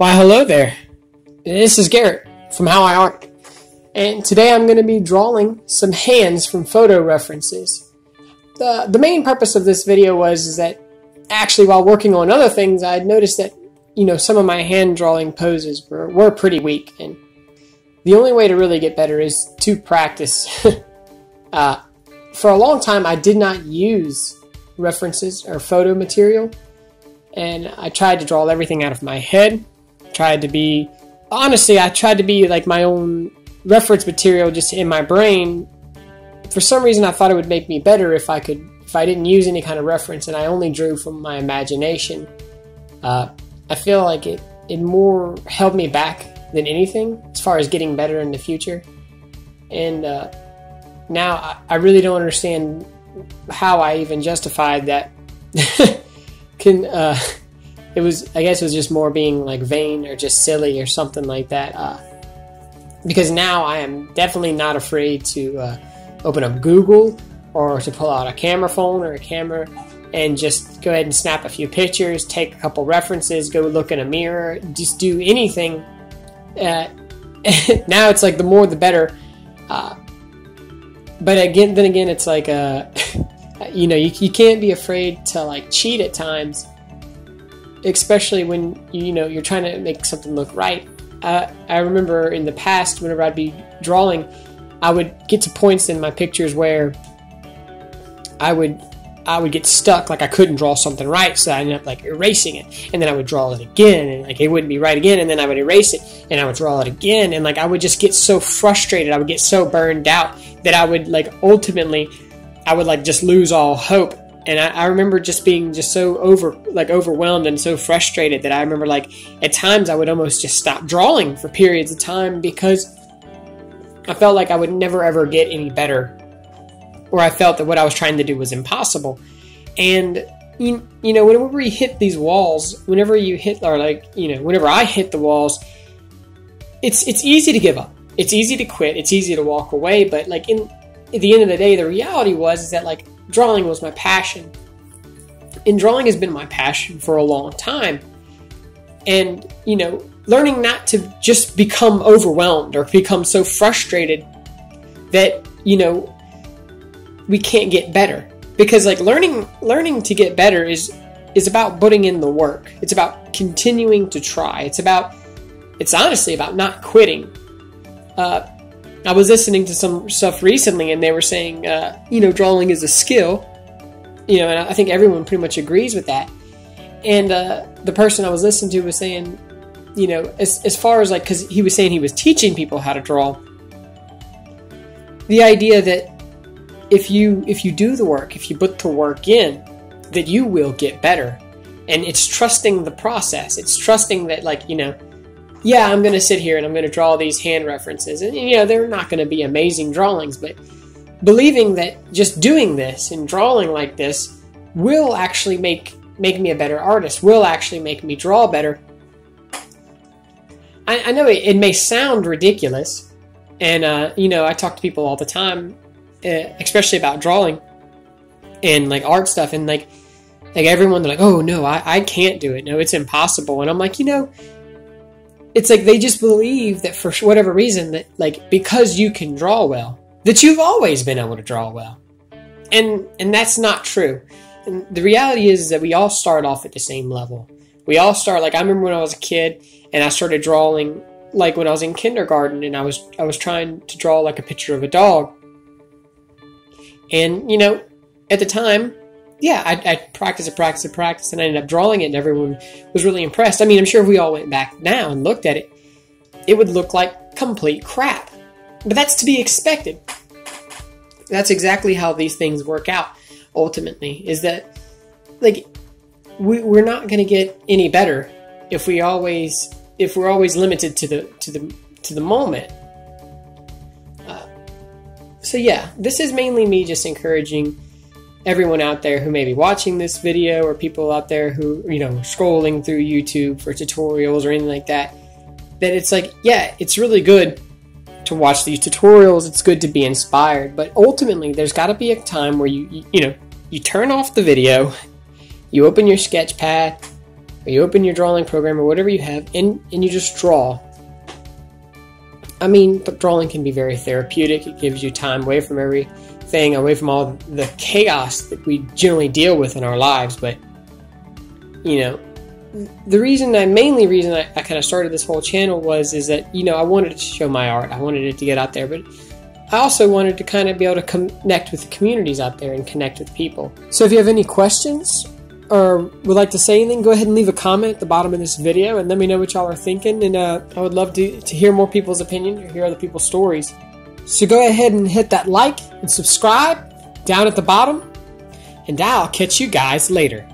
Why, hello there. This is Garrett from How I Art, and today I'm going to be drawing some hands from photo references. The, the main purpose of this video was is that actually while working on other things, I'd noticed that you know some of my hand drawing poses were, were pretty weak, and the only way to really get better is to practice. uh, for a long time, I did not use references or photo material, and I tried to draw everything out of my head tried to be honestly i tried to be like my own reference material just in my brain. For some reason i thought it would make me better if i could if i didn't use any kind of reference and i only drew from my imagination. Uh, i feel like it it more held me back than anything as far as getting better in the future. And uh, now I, I really don't understand how i even justified that. Can uh, it was I guess it was just more being like vain or just silly or something like that. Uh, because now I am definitely not afraid to uh, open up Google or to pull out a camera phone or a camera and just go ahead and snap a few pictures, take a couple references, go look in a mirror, just do anything. Uh, now it's like the more the better. Uh, but again, then again, it's like uh, you know you, you can't be afraid to like cheat at times especially when you know you're trying to make something look right. Uh, I remember in the past, whenever I'd be drawing, I would get to points in my pictures where I would I would get stuck, like I couldn't draw something right, so I ended up like erasing it, and then I would draw it again, and like it wouldn't be right again, and then I would erase it, and I would draw it again, and like I would just get so frustrated, I would get so burned out that I would like ultimately, I would like just lose all hope, and I, I, remember just being just so over like overwhelmed and so frustrated that I remember like at times I would almost just stop drawing for periods of time because I felt like I would never ever get any better. Or I felt that what I was trying to do was impossible. And you, you know whenever you hit these walls whenever you hit or like you know whenever I hit the walls it's it's easy to give up. It's easy to quit. It's easy to walk away. But like in at the end of the day the reality was is that like drawing was my passion. And drawing has been my passion for a long time. And, you know, learning not to just become overwhelmed or become so frustrated that, you know, we can't get better. Because like learning learning to get better is is about putting in the work. It's about continuing to try. It's about it's honestly about not quitting. Uh, I was listening to some stuff recently, and they were saying, uh, you know, drawing is a skill. You know, and I think everyone pretty much agrees with that. And uh, the person I was listening to was saying, you know, as, as far as like, because he was saying he was teaching people how to draw. The idea that if you if you do the work, if you put the work in, that you will get better. And it's trusting the process. It's trusting that, like, you know, yeah, I'm going to sit here and I'm going to draw these hand references. And, you know, they're not going to be amazing drawings, but believing that just doing this and drawing like this will actually make make me a better artist, will actually make me draw better. I, I know it, it, may sound ridiculous, and, uh, you know, I talk to people all the time, uh, especially about drawing and, like, art stuff, and, like, like everyone, they're like, oh, no, I, I can't do it. No, it's impossible. And I'm like, you know, it's like they just believe that for whatever reason that like because you can draw well that you've always been able to draw well. And and that's not true. And the reality is that we all start off at the same level. We all start like i remember when i was a kid and i started drawing like when i was in kindergarten and i was i was trying to draw like a picture of a dog. And you know at the time yeah, I, I practiced and practiced and practiced, and I ended up drawing it, and everyone was really impressed. I mean, I'm sure if we all went back now and looked at it, it would look like complete crap. But that's to be expected. That's exactly how these things work out ultimately, is that, like, we, we're not going to get any better if we always if we're always limited to the to the to the moment. Uh, so yeah, this is mainly me just encouraging everyone out there who may be watching this video or people out there who, you know, scrolling through YouTube for tutorials or anything like that, that it's like, yeah, it's really good to watch these tutorials. It's good to be inspired, but ultimately there's got to be a time where you, you, know, you turn off the video, you open your sketch pad, or you open your drawing program or whatever you have and, and you just draw. I mean, drawing can be very therapeutic. It gives you time away from everything, away from all the chaos that we generally deal with in our lives. But, you know, the reason I mainly reason I, I kind of started this whole channel was is that you know I wanted to show my art. I wanted it to get out there but I also wanted to kind of be able to connect with the communities out there and connect with people. So if you have any questions or would like to say anything go ahead and leave a comment at the bottom of this video and let me know what y'all are thinking. And uh, I would love to, to hear more people's opinion or hear other people's stories so go ahead and hit that like and subscribe down at the bottom and I'll catch you guys later